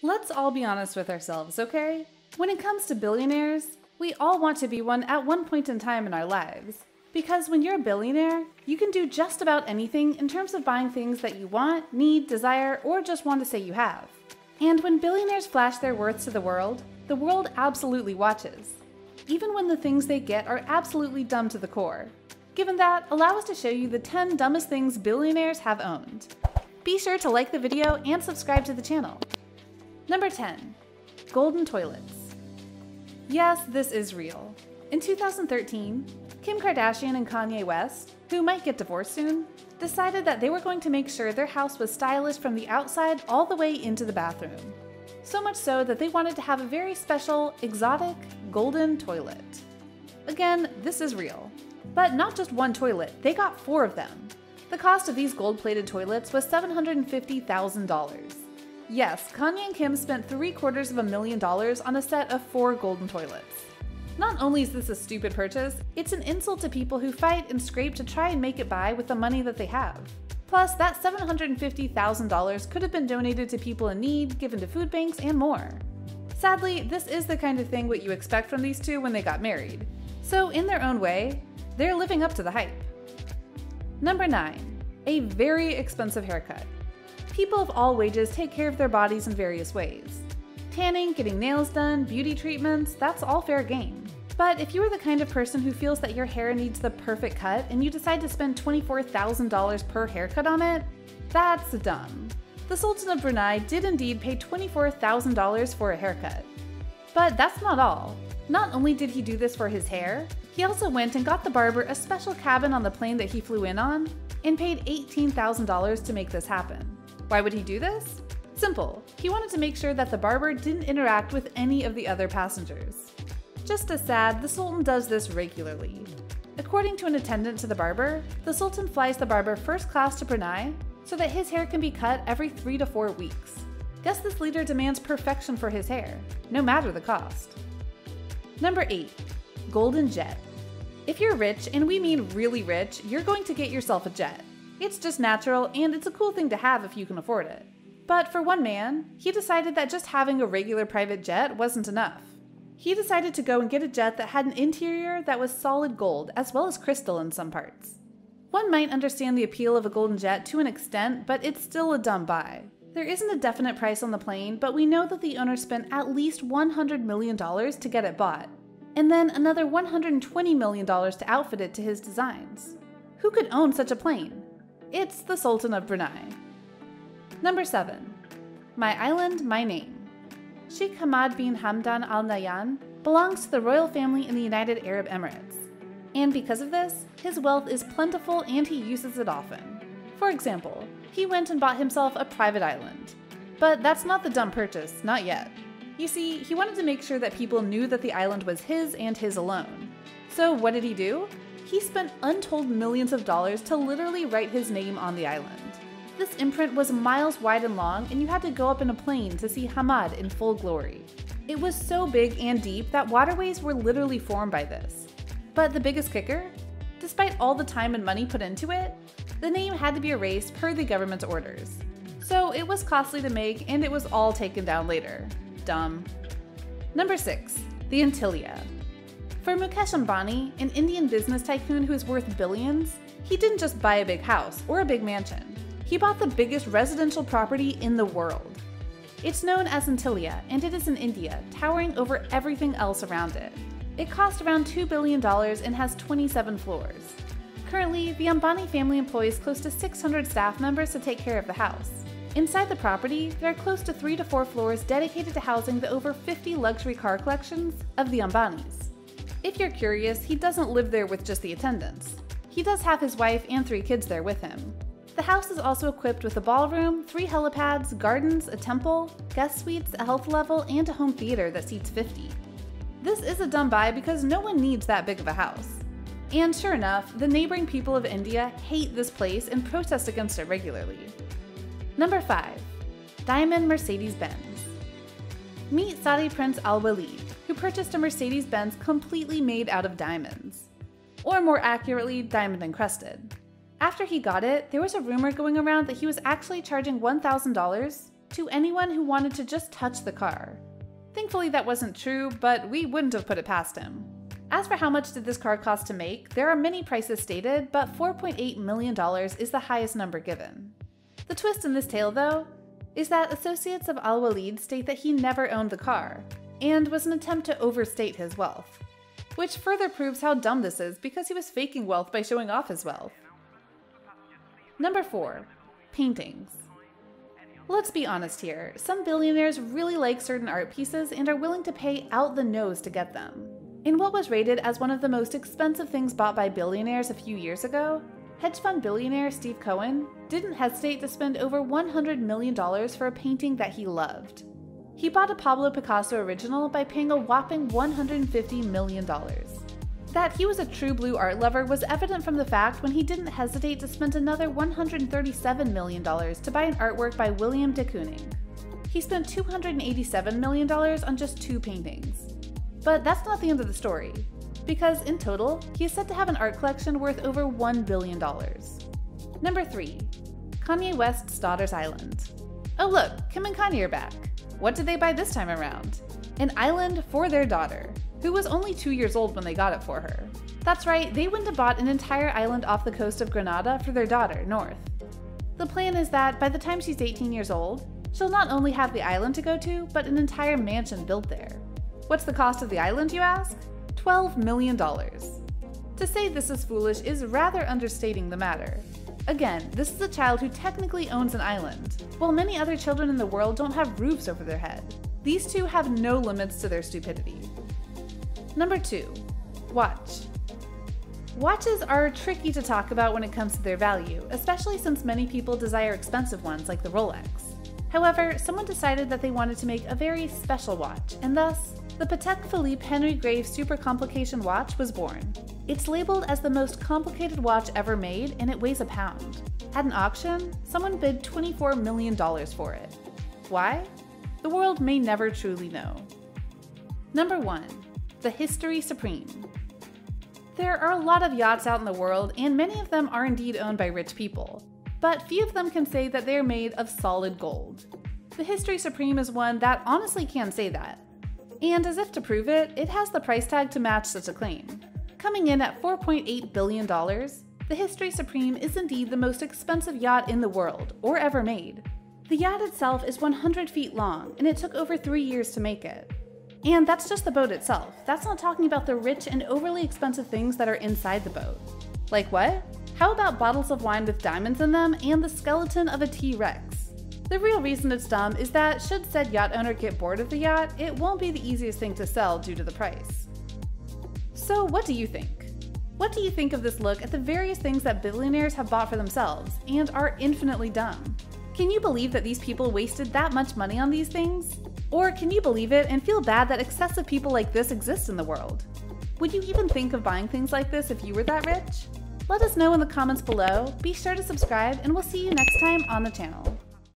Let's all be honest with ourselves, okay? When it comes to billionaires, we all want to be one at one point in time in our lives. Because when you're a billionaire, you can do just about anything in terms of buying things that you want, need, desire, or just want to say you have. And when billionaires flash their worth to the world, the world absolutely watches. Even when the things they get are absolutely dumb to the core. Given that, allow us to show you the 10 dumbest things billionaires have owned. Be sure to like the video and subscribe to the channel. Number 10. Golden Toilets. Yes, this is real. In 2013, Kim Kardashian and Kanye West, who might get divorced soon, decided that they were going to make sure their house was stylish from the outside all the way into the bathroom. So much so that they wanted to have a very special, exotic, golden toilet. Again, this is real. But not just one toilet, they got four of them. The cost of these gold plated toilets was $750,000. Yes, Kanye and Kim spent three quarters of a million dollars on a set of four golden toilets. Not only is this a stupid purchase, it's an insult to people who fight and scrape to try and make it by with the money that they have. Plus, that $750,000 could have been donated to people in need, given to food banks, and more. Sadly, this is the kind of thing what you expect from these two when they got married. So, in their own way, they're living up to the hype. Number 9. A very expensive haircut people of all wages take care of their bodies in various ways. Tanning, getting nails done, beauty treatments, that's all fair game. But if you are the kind of person who feels that your hair needs the perfect cut and you decide to spend $24,000 per haircut on it, that's dumb. The Sultan of Brunei did indeed pay $24,000 for a haircut. But that's not all. Not only did he do this for his hair, he also went and got the barber a special cabin on the plane that he flew in on and paid $18,000 to make this happen. Why would he do this? Simple, he wanted to make sure that the barber didn't interact with any of the other passengers. Just as sad, the Sultan does this regularly. According to an attendant to the barber, the Sultan flies the barber first class to Brunei so that his hair can be cut every three to four weeks. Guess this leader demands perfection for his hair, no matter the cost. Number 8. Golden Jet. If you're rich, and we mean really rich, you're going to get yourself a jet. It's just natural, and it's a cool thing to have if you can afford it. But for one man, he decided that just having a regular private jet wasn't enough. He decided to go and get a jet that had an interior that was solid gold as well as crystal in some parts. One might understand the appeal of a golden jet to an extent, but it's still a dumb buy. There isn't a definite price on the plane, but we know that the owner spent at least $100 million to get it bought, and then another $120 million to outfit it to his designs. Who could own such a plane? It's the Sultan of Brunei. Number 7. My Island, My Name. Sheikh Hamad bin Hamdan Al Nahyan belongs to the royal family in the United Arab Emirates. And because of this, his wealth is plentiful and he uses it often. For example, he went and bought himself a private island. But that's not the dumb purchase, not yet. You see, he wanted to make sure that people knew that the island was his and his alone. So what did he do? He spent untold millions of dollars to literally write his name on the island. This imprint was miles wide and long, and you had to go up in a plane to see Hamad in full glory. It was so big and deep that waterways were literally formed by this. But the biggest kicker? Despite all the time and money put into it, the name had to be erased per the government's orders. So it was costly to make and it was all taken down later. Dumb. Number 6. The Antilia. For Mukesh Ambani, an Indian business tycoon who is worth billions, he didn't just buy a big house or a big mansion. He bought the biggest residential property in the world. It's known as Antilia, and it is in India, towering over everything else around it. It cost around $2 billion and has 27 floors. Currently, the Ambani family employs close to 600 staff members to take care of the house. Inside the property, there are close to 3 to 4 floors dedicated to housing the over 50 luxury car collections of the Ambanis. If you're curious, he doesn't live there with just the attendants. He does have his wife and three kids there with him. The house is also equipped with a ballroom, three helipads, gardens, a temple, guest suites, a health level, and a home theater that seats 50. This is a dumb buy because no one needs that big of a house. And sure enough, the neighboring people of India hate this place and protest against it regularly. Number 5. Diamond Mercedes Benz. Meet Saudi Prince Al Walid, who purchased a Mercedes Benz completely made out of diamonds. Or more accurately, diamond encrusted. After he got it, there was a rumor going around that he was actually charging $1,000 to anyone who wanted to just touch the car. Thankfully, that wasn't true, but we wouldn't have put it past him. As for how much did this car cost to make, there are many prices stated, but $4.8 million is the highest number given. The twist in this tale, though, is that associates of Al Walid state that he never owned the car, and was an attempt to overstate his wealth. Which further proves how dumb this is because he was faking wealth by showing off his wealth. Number 4. Paintings. Let's be honest here, some billionaires really like certain art pieces and are willing to pay out the nose to get them. In what was rated as one of the most expensive things bought by billionaires a few years ago, hedge fund billionaire Steve Cohen didn't hesitate to spend over $100 million for a painting that he loved. He bought a Pablo Picasso original by paying a whopping $150 million. That he was a true blue art lover was evident from the fact when he didn't hesitate to spend another $137 million to buy an artwork by William de Kooning. He spent $287 million on just two paintings. But that's not the end of the story, because in total, he is said to have an art collection worth over $1 billion. Number 3. Kanye West's Daughter's Island. Oh look, Kim and Kanye are back. What did they buy this time around? An island for their daughter, who was only two years old when they got it for her. That's right, they went and bought an entire island off the coast of Grenada for their daughter, North. The plan is that by the time she's 18 years old, she'll not only have the island to go to, but an entire mansion built there. What's the cost of the island, you ask? $12 million. To say this is foolish is rather understating the matter. Again, this is a child who technically owns an island, while many other children in the world don't have roofs over their head. These two have no limits to their stupidity. Number 2. Watch. Watches are tricky to talk about when it comes to their value, especially since many people desire expensive ones like the Rolex. However, someone decided that they wanted to make a very special watch, and thus the Patek Philippe Henry Graves Super Complication watch was born. It's labeled as the most complicated watch ever made and it weighs a pound. At an auction, someone bid $24 million for it. Why? The world may never truly know. Number 1. The History Supreme. There are a lot of yachts out in the world, and many of them are indeed owned by rich people. But few of them can say that they are made of solid gold. The History Supreme is one that honestly can say that. And as if to prove it, it has the price tag to match such a claim. Coming in at $4.8 billion, the History Supreme is indeed the most expensive yacht in the world, or ever made. The yacht itself is 100 feet long, and it took over three years to make it. And that's just the boat itself. That's not talking about the rich and overly expensive things that are inside the boat. Like what? How about bottles of wine with diamonds in them and the skeleton of a T Rex? The real reason it's dumb is that should said yacht owner get bored of the yacht, it won't be the easiest thing to sell due to the price. So what do you think? What do you think of this look at the various things that billionaires have bought for themselves and are infinitely dumb? Can you believe that these people wasted that much money on these things? Or can you believe it and feel bad that excessive people like this exist in the world? Would you even think of buying things like this if you were that rich? Let us know in the comments below, be sure to subscribe, and we'll see you next time on the channel.